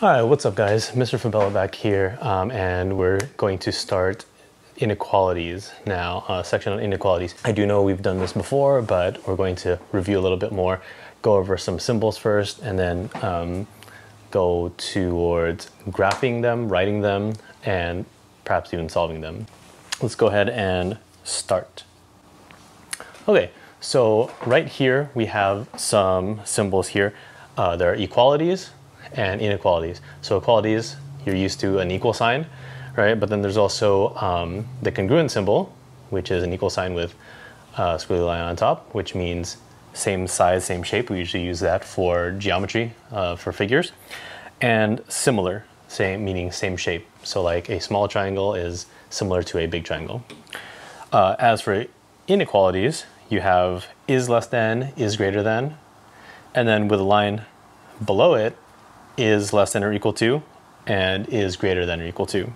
Hi, what's up guys? Mr. Fabella back here, um, and we're going to start inequalities now, uh, section on inequalities. I do know we've done this before, but we're going to review a little bit more, go over some symbols first, and then um, go towards graphing them, writing them, and perhaps even solving them. Let's go ahead and start. Okay, so right here we have some symbols here. Uh, there are equalities, and inequalities. So equalities, you're used to an equal sign, right? But then there's also um, the congruent symbol, which is an equal sign with a squiggly line on top, which means same size, same shape. We usually use that for geometry, uh, for figures. And similar, same meaning same shape. So like a small triangle is similar to a big triangle. Uh, as for inequalities, you have is less than, is greater than, and then with a line below it, is less than or equal to and is greater than or equal to.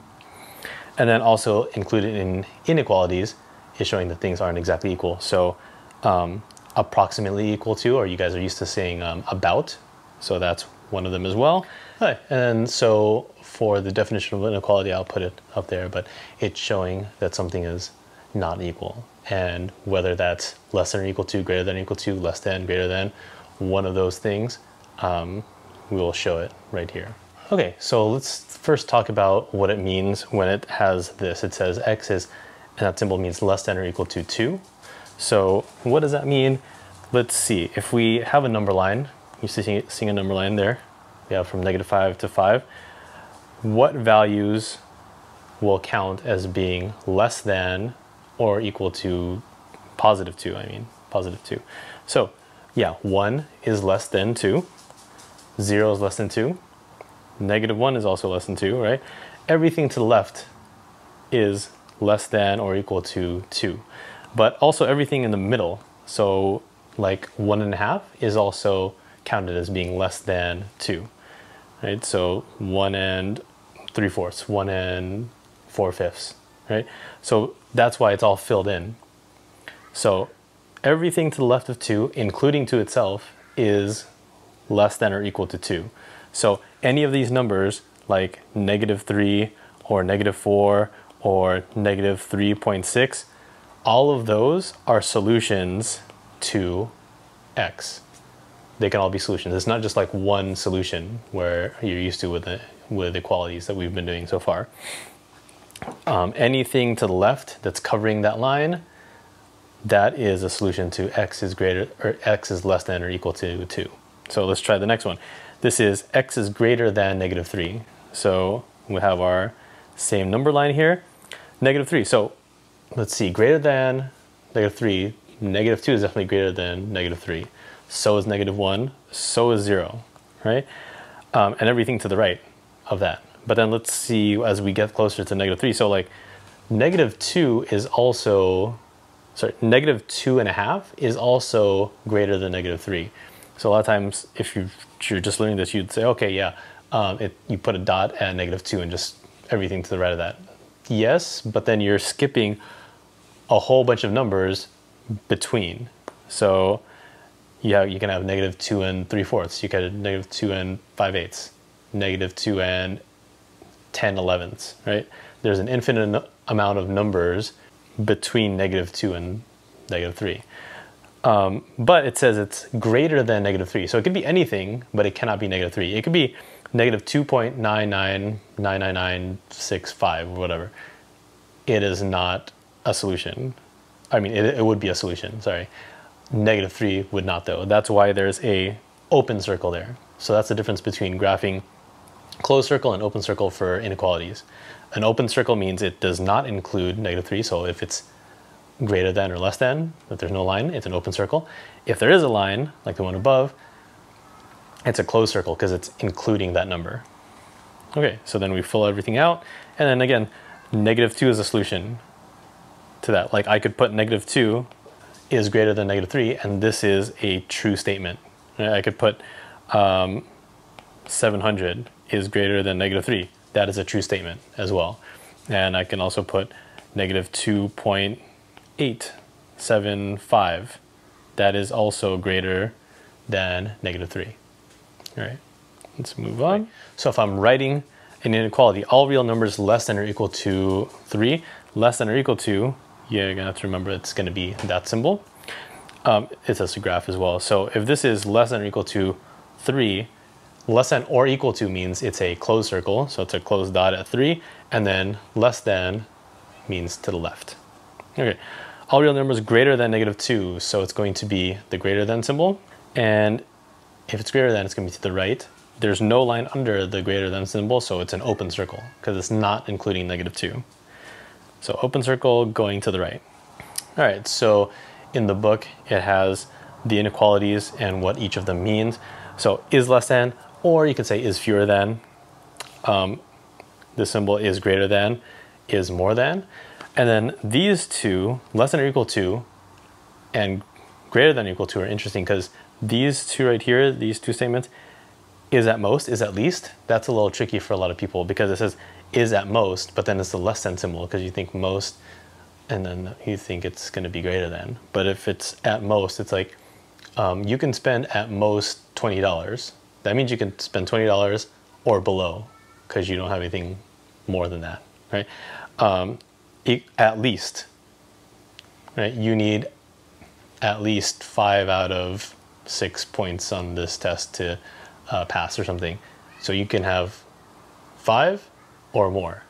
And then also included in inequalities is showing that things aren't exactly equal. So um, approximately equal to, or you guys are used to saying um, about. So that's one of them as well. Right. And so for the definition of inequality, I'll put it up there, but it's showing that something is not equal. And whether that's less than or equal to, greater than or equal to, less than, greater than, one of those things, um, we will show it right here. Okay, so let's first talk about what it means when it has this. It says x is, and that symbol means less than or equal to 2. So what does that mean? Let's see. If we have a number line, you see seeing a number line there, we have from negative 5 to 5. What values will count as being less than or equal to positive 2, I mean, positive 2. So yeah, 1 is less than 2. 0 is less than 2. Negative 1 is also less than 2, right? Everything to the left is less than or equal to 2. But also everything in the middle, so like 1 and a half is also counted as being less than 2. Right? So 1 and 3 fourths, 1 and 4 fifths, right? So that's why it's all filled in. So everything to the left of 2, including 2 itself, is less than or equal to 2. So any of these numbers, like negative 3 or negative 4 or negative 3.6, all of those are solutions to x. They can all be solutions. It's not just like one solution where you're used to with the with equalities that we've been doing so far. Um, anything to the left that's covering that line, that is a solution to x is greater or x is less than or equal to 2. So let's try the next one. This is x is greater than negative 3. So we have our same number line here, negative 3. So let's see, greater than negative 3, negative 2 is definitely greater than negative 3. So is negative 1, so is 0, right? Um, and everything to the right of that. But then let's see as we get closer to negative 3. So like negative 2 is also, sorry, negative 2 and a half is also greater than negative 3. So a lot of times, if you, are just learning this, you'd say, okay, yeah, um, it, you put a dot at negative two and just everything to the right of that. Yes, but then you're skipping a whole bunch of numbers between. So yeah, you can have negative two and three fourths. You can have negative two and five eighths, negative two and 10 elevenths, right? There's an infinite amount of numbers between negative two and negative three. Um, but it says it's greater than negative 3. So it could be anything, but it cannot be negative 3. It could be negative 2.9999965 or whatever. It is not a solution. I mean, it, it would be a solution, sorry. Negative 3 would not though. That's why there's a open circle there. So that's the difference between graphing closed circle and open circle for inequalities. An open circle means it does not include negative 3. So if it's greater than or less than. If there's no line, it's an open circle. If there is a line, like the one above, it's a closed circle because it's including that number. Okay, so then we fill everything out. And then again, negative 2 is a solution to that. Like I could put negative 2 is greater than negative 3, and this is a true statement. I could put um, 700 is greater than negative 3. That is a true statement as well. And I can also put negative 2. 875, that is also greater than negative 3. All right? Let's move on. So if I'm writing an inequality, all real numbers less than or equal to 3, less than or equal to, you're going to have to remember it's going to be that symbol. Um, it says a graph as well. So if this is less than or equal to 3, less than or equal to means it's a closed circle, so it's a closed dot at 3, and then less than means to the left. Okay, all real numbers greater than negative 2, so it's going to be the greater than symbol, and if it's greater than, it's going to be to the right. There's no line under the greater than symbol, so it's an open circle, because it's not including negative 2. So open circle going to the right. All right, so in the book, it has the inequalities and what each of them means. So is less than, or you could say is fewer than. Um, the symbol is greater than, is more than. And then these two, less than or equal to, and greater than or equal to are interesting because these two right here, these two statements, is at most, is at least, that's a little tricky for a lot of people because it says is at most, but then it's the less than symbol because you think most and then you think it's going to be greater than. But if it's at most, it's like um, you can spend at most $20. That means you can spend $20 or below because you don't have anything more than that, right? Um, at least, right? You need at least five out of six points on this test to uh, pass or something. So you can have five or more.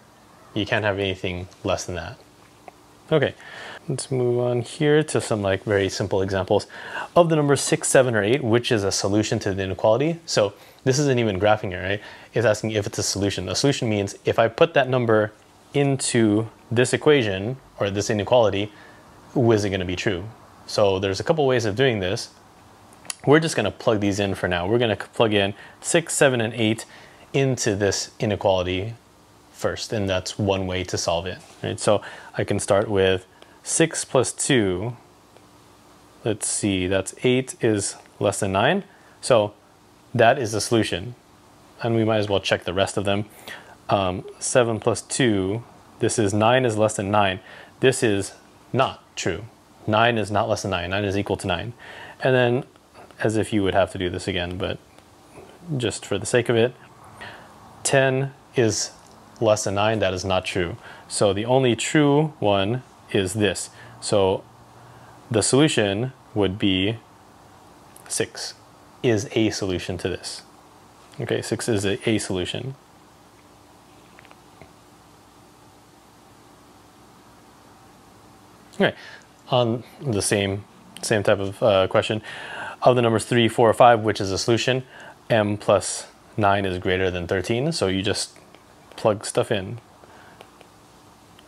You can't have anything less than that. Okay, let's move on here to some like very simple examples. Of the number six, seven, or eight, which is a solution to the inequality? So this isn't even graphing it, right? It's asking if it's a solution. A solution means if I put that number into this equation or this inequality, is it gonna be true? So there's a couple ways of doing this. We're just gonna plug these in for now. We're gonna plug in six, seven, and eight into this inequality first, and that's one way to solve it. Right? So I can start with 6 plus 2. Let's see, that's 8 is less than 9. So that is the solution. And we might as well check the rest of them. Um, 7 plus 2, this is 9 is less than 9. This is not true. 9 is not less than 9. 9 is equal to 9. And then, as if you would have to do this again, but just for the sake of it, 10 is less than 9, that is not true. So the only true one is this. So the solution would be 6 is a solution to this. Okay, 6 is a, a solution. Okay, on the same same type of uh, question, of the numbers 3, 4, or 5, which is a solution, m plus 9 is greater than 13, so you just plug stuff in.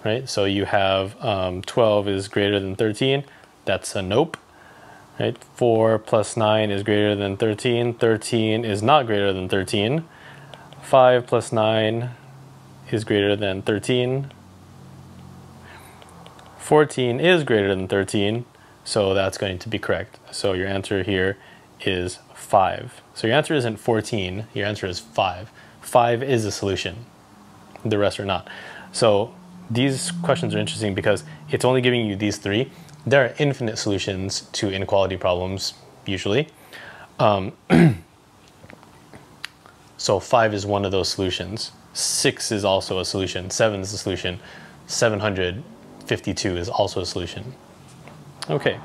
Right, so you have um, 12 is greater than 13, that's a nope. Right, 4 plus 9 is greater than 13, 13 is not greater than 13. 5 plus 9 is greater than 13. 14 is greater than 13, so that's going to be correct. So your answer here is 5. So your answer isn't 14, your answer is 5. 5 is a solution the rest are not. So these questions are interesting because it's only giving you these three. There are infinite solutions to inequality problems, usually. Um, so five is one of those solutions. Six is also a solution. Seven is a solution. 752 is also a solution. Okay.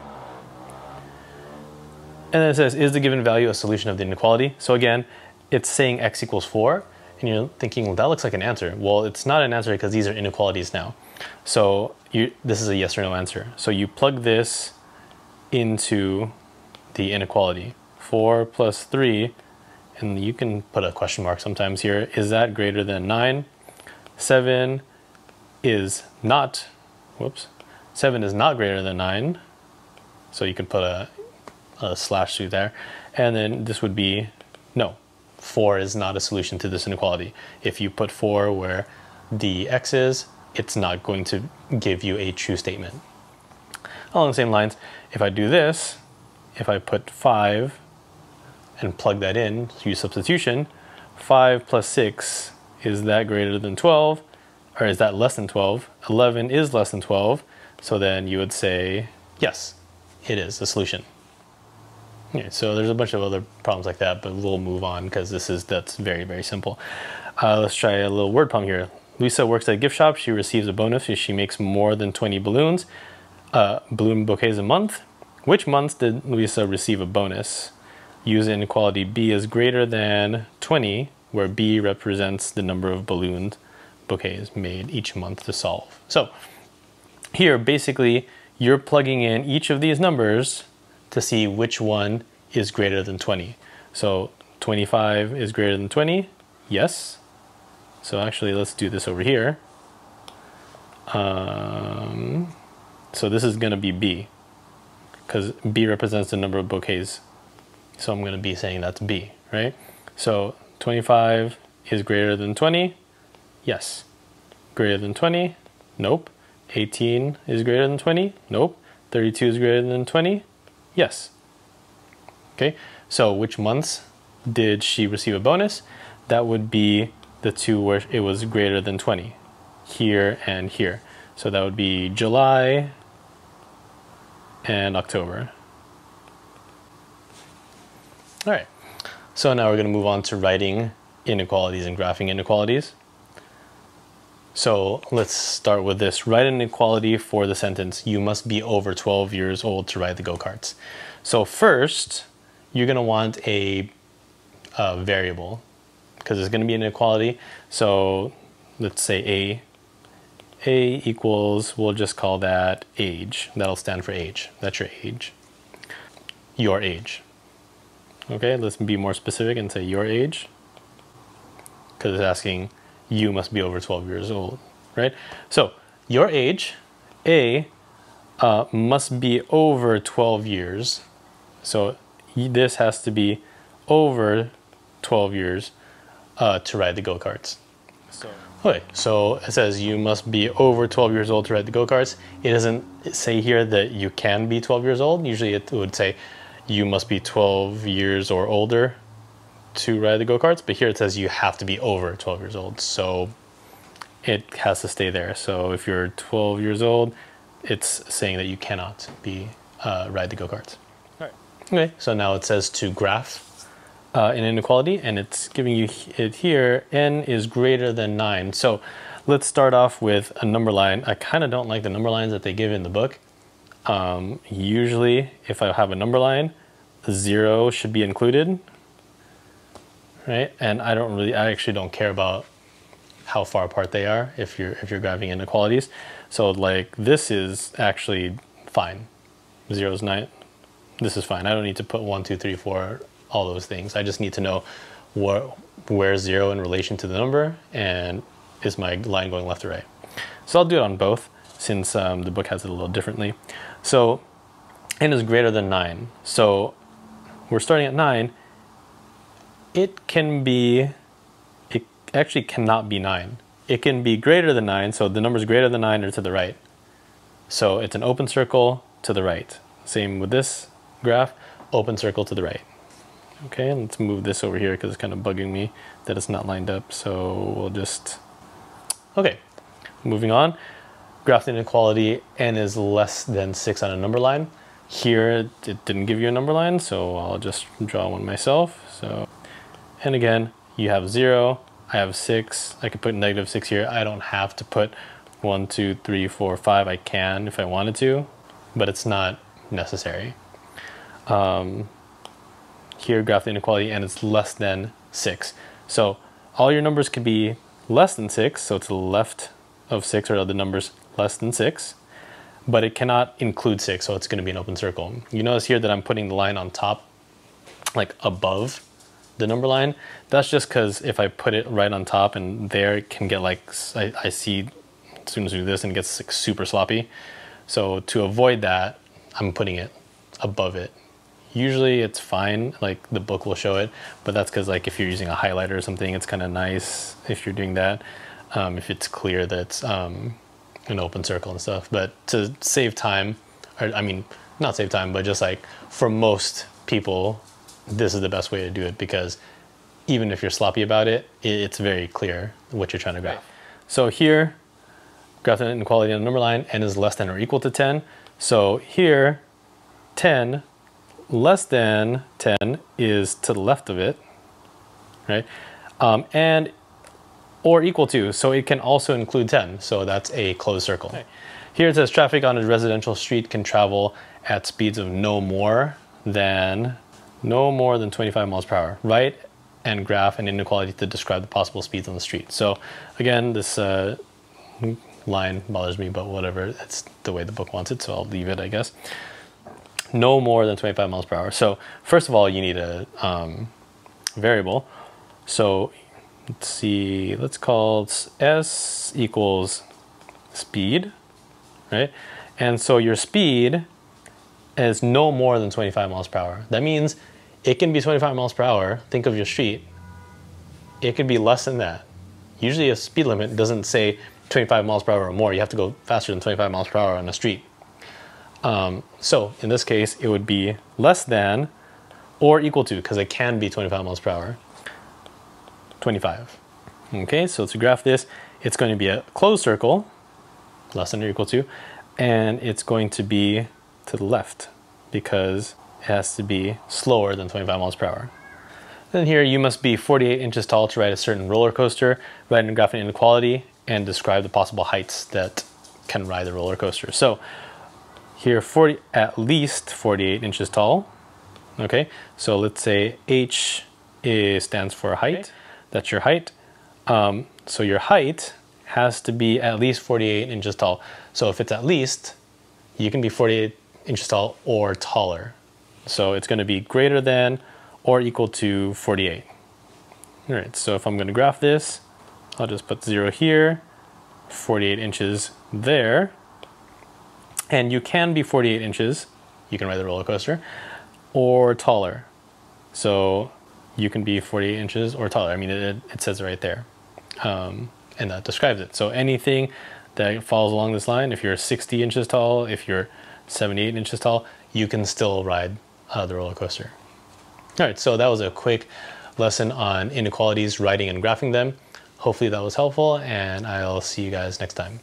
And then it says, is the given value a solution of the inequality? So again, it's saying x equals 4, and you're thinking, well, that looks like an answer. Well, it's not an answer because these are inequalities now. So you, this is a yes or no answer. So you plug this into the inequality. 4 plus 3, and you can put a question mark sometimes here. Is that greater than 9? 7 is not, whoops, 7 is not greater than 9. So you can put a, a slash through there. And then this would be no, 4 is not a solution to this inequality. If you put 4 where the x is, it's not going to give you a true statement. Along the same lines, if I do this, if I put 5 and plug that in, use substitution, 5 plus 6, is that greater than 12? Or is that less than 12? 11 is less than 12, so then you would say, yes, it is a solution. Yeah, so there's a bunch of other problems like that, but we'll move on because this is that's very very simple. Uh, let's try a little word problem here. Lisa works at a gift shop. She receives a bonus if she makes more than 20 balloons, uh, balloon bouquets a month. Which months did Lisa receive a bonus? Use inequality B is greater than 20, where B represents the number of balloon bouquets made each month to solve. So here, basically, you're plugging in each of these numbers to see which one is greater than 20. So 25 is greater than 20, yes. So actually, let's do this over here. Um, so this is going to be B, because B represents the number of bouquets. So I'm going to be saying that's B, right? So 25 is greater than 20, yes. Greater than 20, nope. 18 is greater than 20, nope. 32 is greater than 20, Yes. Okay, so which months did she receive a bonus? That would be the two where it was greater than 20, here and here. So that would be July and October. All right, so now we're going to move on to writing inequalities and graphing inequalities. So let's start with this. Write an inequality for the sentence, you must be over 12 years old to ride the go-karts. So first, you're gonna want a, a variable because it's gonna be an inequality. So let's say A, A equals, we'll just call that age. That'll stand for age. That's your age. Your age. Okay, let's be more specific and say your age because it's asking you must be over 12 years old, right? So your age, A, uh, must be over 12 years. So this has to be over 12 years uh, to ride the go-karts. So. Okay, so it says you must be over 12 years old to ride the go-karts. It doesn't say here that you can be 12 years old. Usually it would say you must be 12 years or older to ride the go-karts, but here it says you have to be over 12 years old. So it has to stay there. So if you're 12 years old, it's saying that you cannot be uh, ride the go-karts. Right. Okay, so now it says to graph uh, an inequality, and it's giving you it here, n is greater than 9. So let's start off with a number line. I kind of don't like the number lines that they give in the book. Um, usually, if I have a number line, 0 should be included, right? And I don't really, I actually don't care about how far apart they are if you're if you're graphing inequalities. So like this is actually fine. Zero is nine. This is fine. I don't need to put one, two, three, four, all those things. I just need to know where where's zero in relation to the number and is my line going left or right. So I'll do it on both since um, the book has it a little differently. So n is greater than nine. So we're starting at nine it can be, it actually cannot be 9. It can be greater than 9, so the number is greater than 9 or to the right. So it's an open circle to the right. Same with this graph, open circle to the right. Okay, and let's move this over here because it's kind of bugging me that it's not lined up. So we'll just, okay, moving on. Graph inequality n is less than 6 on a number line. Here it didn't give you a number line, so I'll just draw one myself. So and again, you have zero, I have six, I could put negative six here. I don't have to put one, two, three, four, five. I can if I wanted to, but it's not necessary. Um, here, graph the inequality, and it's less than six. So all your numbers could be less than six, so to the left of six or the numbers less than six, but it cannot include six, so it's gonna be an open circle. You notice here that I'm putting the line on top, like above the number line. That's just because if I put it right on top and there, it can get like, I, I see as soon as we do this and it gets like super sloppy. So to avoid that, I'm putting it above it. Usually it's fine, like the book will show it, but that's because like if you're using a highlighter or something, it's kind of nice if you're doing that. Um, if it's clear that it's um, an open circle and stuff. But to save time, or I mean, not save time, but just like for most people, this is the best way to do it because even if you're sloppy about it, it's very clear what you're trying to graph. So here, graph the inequality on the number line, n is less than or equal to 10. So here, 10 less than 10 is to the left of it, right? Um, and or equal to, so it can also include 10. So that's a closed circle. Okay. Here it says traffic on a residential street can travel at speeds of no more than no more than 25 miles per hour. Write and graph an inequality to describe the possible speeds on the street. So again, this uh, line bothers me, but whatever. It's the way the book wants it, so I'll leave it, I guess. No more than 25 miles per hour. So first of all, you need a um, variable. So let's see, let's call s equals speed, right? And so your speed is no more than 25 miles per hour. That means it can be 25 miles per hour. Think of your street. It could be less than that. Usually a speed limit doesn't say 25 miles per hour or more. You have to go faster than 25 miles per hour on a street. Um, so in this case, it would be less than or equal to, because it can be 25 miles per hour, 25. Okay, so to graph this, it's going to be a closed circle, less than or equal to, and it's going to be to the left because it has to be slower than 25 miles per hour. Then here you must be 48 inches tall to ride a certain roller coaster, write and graph an inequality, and describe the possible heights that can ride the roller coaster. So here 40 at least 48 inches tall. Okay, so let's say H is, stands for height. Okay. That's your height. Um, so your height has to be at least 48 inches tall. So if it's at least, you can be 48 inches tall or taller. So it's going to be greater than or equal to 48. All right, so if I'm going to graph this, I'll just put zero here, 48 inches there. And you can be 48 inches, you can ride the roller coaster, or taller. So you can be 48 inches or taller. I mean, it, it says it right there. Um, and that describes it. So anything that falls along this line, if you're 60 inches tall, if you're 78 inches tall, you can still ride uh, the roller coaster. All right, so that was a quick lesson on inequalities, writing and graphing them. Hopefully that was helpful, and I'll see you guys next time.